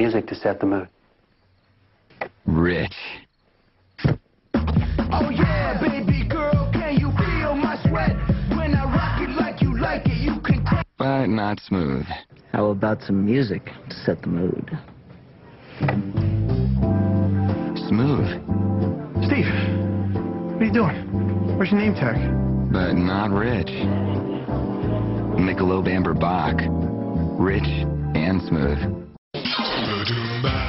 music to set the mood. Rich. Oh yeah, baby girl, can you feel my sweat? When I rock it like you like it, you can But not smooth. How about some music to set the mood? Smooth. Steve, what are you doing? Where's your name tag? But not rich. Michelob Amber Bock. Rich and smooth doom, ba